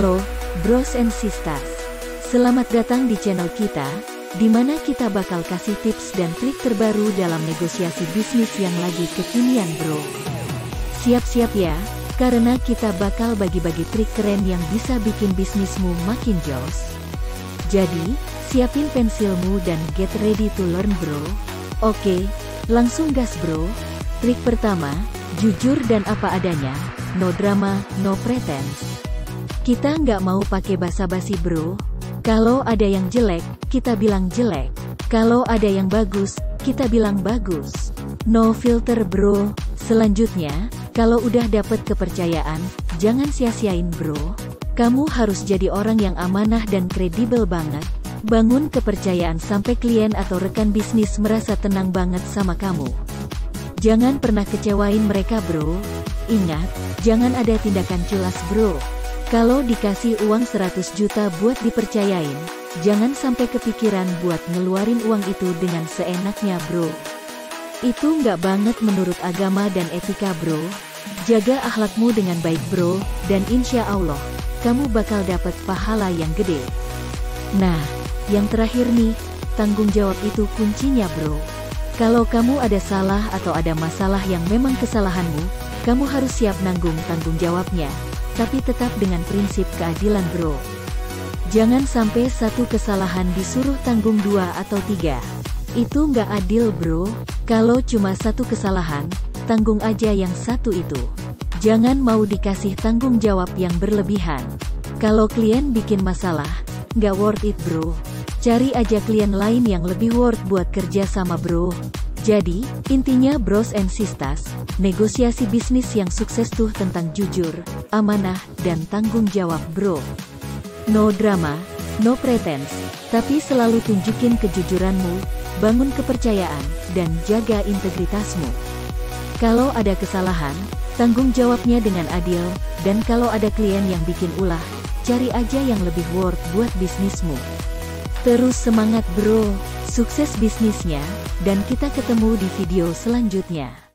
Halo, bros and sisters. Selamat datang di channel kita, di mana kita bakal kasih tips dan trik terbaru dalam negosiasi bisnis yang lagi kekinian bro. Siap-siap ya, karena kita bakal bagi-bagi trik keren yang bisa bikin bisnismu makin jos. Jadi, siapin pensilmu dan get ready to learn bro. Oke, langsung gas bro. Trik pertama, jujur dan apa adanya, no drama, no pretense. Kita nggak mau pakai basa-basi bro. Kalau ada yang jelek, kita bilang jelek. Kalau ada yang bagus, kita bilang bagus. No filter bro. Selanjutnya, kalau udah dapet kepercayaan, jangan sia-siain bro. Kamu harus jadi orang yang amanah dan kredibel banget. Bangun kepercayaan sampai klien atau rekan bisnis merasa tenang banget sama kamu. Jangan pernah kecewain mereka bro. Ingat, jangan ada tindakan culas bro. Kalau dikasih uang 100 juta buat dipercayain, jangan sampai kepikiran buat ngeluarin uang itu dengan seenaknya bro. Itu nggak banget menurut agama dan etika bro. Jaga akhlakmu dengan baik bro, dan insya Allah, kamu bakal dapat pahala yang gede. Nah, yang terakhir nih, tanggung jawab itu kuncinya bro. Kalau kamu ada salah atau ada masalah yang memang kesalahanmu, kamu harus siap nanggung tanggung jawabnya tapi tetap dengan prinsip keadilan bro. Jangan sampai satu kesalahan disuruh tanggung dua atau tiga. Itu nggak adil bro, kalau cuma satu kesalahan, tanggung aja yang satu itu. Jangan mau dikasih tanggung jawab yang berlebihan. Kalau klien bikin masalah, nggak worth it bro. Cari aja klien lain yang lebih worth buat kerja sama bro. Jadi, intinya bros and sisters, negosiasi bisnis yang sukses tuh tentang jujur, amanah, dan tanggung jawab bro. No drama, no pretense, tapi selalu tunjukin kejujuranmu, bangun kepercayaan, dan jaga integritasmu. Kalau ada kesalahan, tanggung jawabnya dengan adil, dan kalau ada klien yang bikin ulah, cari aja yang lebih worth buat bisnismu. Terus semangat bro! Sukses bisnisnya, dan kita ketemu di video selanjutnya.